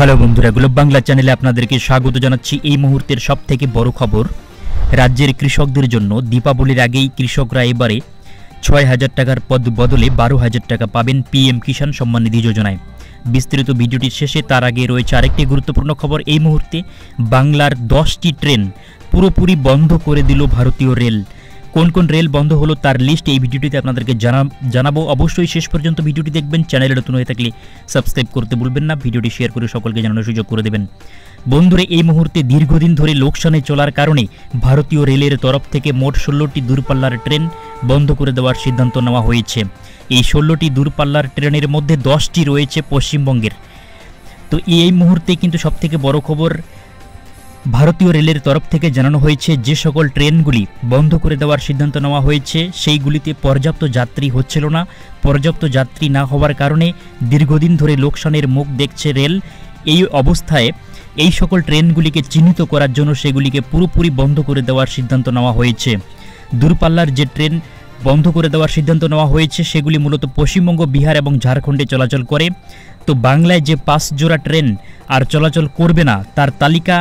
Hello বন্ধুরা, globe Bangla চ্যানেলে আপনাদেরকে স্বাগত জানাচ্ছি। এই মুহূর্তের সব থেকে বড় খবর, রাজ্যের কৃষকদের জন্য দীপাবলির আগেই কৃষকরা এবারে ছয় হাজার টাকার পদ বদলে বারো হাজার টাকা পাবেন পিএম কিষাণ সম্মান নিধি যোজনায়। বিস্তারিত ভিডিওটির শেষে তার আগে রয়েছে আরেকটি গুরুত্বপূর্ণ খবর। এই মুহূর্তে বাংলার দশটি ট্রেন পুরোপুরি বন্ধ করে দিল ভারতীয় রেল। কোন কোন রেল বন্ধ হলো তার লিস্ট এই ভিডিওটিতে আপনাদেরকে জানা জানাব। অবশ্যই শেষ পর্যন্ত ভিডিওটি দেখবেন। চ্যানেলে নতুন হয়ে থাকলে সাবস্ক্রাইব করতে ভুলবেন না। ভিডিওটি শেয়ার করে সকলকে জানানোর সুযোগ করে দেবেন। বন্ধুরে, এই মুহূর্তে দীর্ঘদিন ধরে লোকসানে চলার কারণে ভারতীয় রেলের তরফ থেকে মোট ষোলোটি দূরপাল্লার ট্রেন বন্ধ করে দেওয়ার সিদ্ধান্ত নেওয়া হয়েছে। এই ষোলোটি দূরপাল্লার ট্রেনের মধ্যে দশটি রয়েছে পশ্চিমবঙ্গের। তো এই মুহূর্তে কিন্তু সবথেকে বড় খবর ভারতীয় রেলের তরফ থেকে জানানো হয়েছে, যে সকল ট্রেনগুলি বন্ধ করে দেওয়ার সিদ্ধান্ত নেওয়া হয়েছে, সেইগুলিতে পর্যাপ্ত যাত্রী হচ্ছিল না। পর্যাপ্ত যাত্রী না হওয়ার কারণে দীর্ঘদিন ধরে লোকসানের মুখ দেখছে রেল। এই অবস্থায় এই সকল ট্রেনগুলিকে চিহ্নিত করার জন্য সেগুলিকে পুরোপুরি বন্ধ করে দেওয়ার সিদ্ধান্ত নেওয়া হয়েছে। দূরপাল্লার যে ট্রেন বন্ধ করে দেওয়ার সিদ্ধান্ত নেওয়া হয়েছে, সেগুলি মূলত পশ্চিমবঙ্গ, বিহার এবং ঝাড়খণ্ডে চলাচল করে। তো বাংলায় যে পাঁচ জোড়া ট্রেন আর চলাচল করবে না, তার তালিকা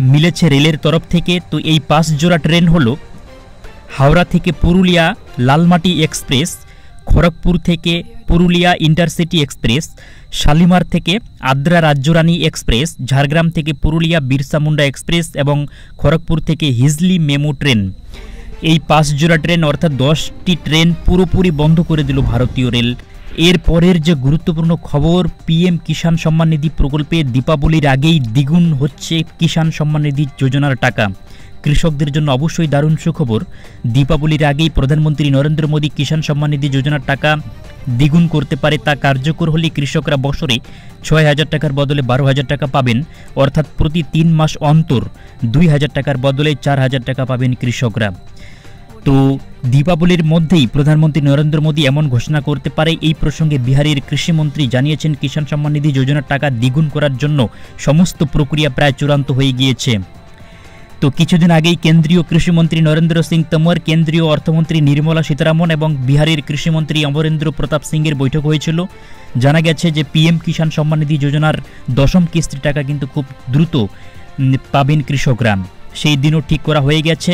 মিলেছে রেলের তরফ থেকে, তো এই পাঁচ জোড়া ট্রেন হল হাওড়া থেকে পুরুলিয়া লালমাটি এক্সপ্রেস, খড়গপুর থেকে পুরুলিয়া ইন্টারসিটি এক্সপ্রেস, শালিমার থেকে আদ্রা রাজ্যরানী এক্সপ্রেস, ঝাড়গ্রাম থেকে পুরুলিয়া বিরসা মুন্ডা এক্সপ্রেস এবং খড়গপুর থেকে হিজলি মেমো ট্রেন। এই পাঁচ জোড়া ট্রেন অর্থাৎ দশটি ট্রেন পুরোপুরি বন্ধ করে দিল ভারতীয় রেল। এর পরের যে গুরুত্বপূর্ণ খবর পিএম কিষাণ সম্মান নিধি প্রকল্পে দীপাবলির আগেই দ্বিগুণ হচ্ছে কিষাণ সম্মান নিধি যোজনার টাকা। কৃষকদের জন্য অবশ্যই দারুণ সুখবর। দীপাবলির আগেই প্রধানমন্ত্রী নরেন্দ্র মোদী কিষাণ সম্মান নিধি যোজনার টাকা দ্বিগুণ করতে পারে তা কার্যকর হলে কৃষকরা বছরে ছয় হাজার টাকার বদলে বারো হাজার টাকা পাবেন। অর্থাৎ প্রতি তিন মাস অন্তর দুই হাজার টাকার বদলে চার হাজার টাকা পাবেন কৃষকরা। তো দীপাবলির মধ্যেই প্রধানমন্ত্রী নরেন্দ্র মোদী এমন ঘোষণা করতে পারে, এই প্রসঙ্গে বিহারের কৃষিমন্ত্রী জানিয়েছেন কিষাণ সম্মান নিধি যোজনার টাকা দ্বিগুণ করার জন্য সমস্ত প্রক্রিয়া প্রায় চূড়ান্ত হয়ে গিয়েছে। তো কিছুদিন আগেই কেন্দ্রীয় কৃষিমন্ত্রী নরেন্দ্র সিং তোমর, কেন্দ্রীয় অর্থমন্ত্রী নির্মলা সীতারামন এবং বিহারের কৃষিমন্ত্রী অমরেন্দ্র প্রতাপ সিংয়ের বৈঠক হয়েছিল। জানা গেছে যে পিএম কিষাণ সম্মান নিধি যোজনার দশম কিস্তির টাকা কিন্তু খুব দ্রুত পাবেন কৃষকরা। সেই দিনও ঠিক করা হয়ে গেছে।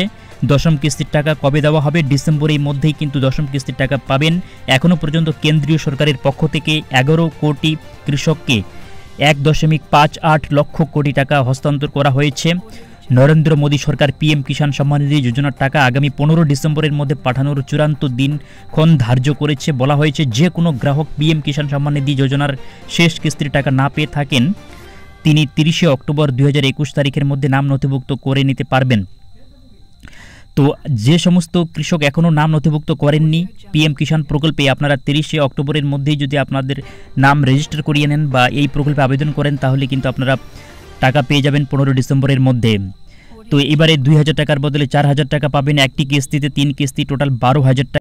দশম কিস্তির টাকা কবে দেওয়া হবে? ডিসেম্বরের মধ্যেই কিন্তু দশম কিস্তির টাকা পাবেন। এখনও পর্যন্ত কেন্দ্রীয় সরকারের পক্ষ থেকে এগারো কোটি কৃষককে এক দশমিক পাঁচ আট লক্ষ কোটি টাকা হস্তান্তর করা হয়েছে। নরেন্দ্র মোদী সরকার পিএম কিষাণ সম্মান নিধি যোজনার টাকা আগামী পনেরো ডিসেম্বরের মধ্যে পাঠানোর চূড়ান্ত দিনক্ষণ ধার্য করেছে। বলা হয়েছে, যে কোনো গ্রাহক পিএম কিষাণ সম্মান নিধি যোজনার শেষ কিস্তির টাকা না পেয়ে থাকেন, তিনি তিরিশে অক্টোবর দু হাজার একুশ তারিখের মধ্যে নাম নথিভুক্ত করে নিতে পারবেন। তো যে সমস্ত কৃষক এখনও নাম নথিভুক্ত করেননি পিএম কিষাণ প্রকল্পে আপনারা তিরিশে অক্টোবরের মধ্যেই যদি আপনাদের নাম রেজিস্টার করিয়ে নেন বা এই প্রকল্পে আবেদন করেন, তাহলে কিন্তু আপনারা টাকা পেয়ে যাবেন পনেরো ডিসেম্বরের মধ্যে। তো এবারে দুই হাজার টাকার বদলে চার হাজার টাকা পাবেন। একটি কিস্তিতে তিন কিস্তি, টোটাল বারো হাজার টাকা।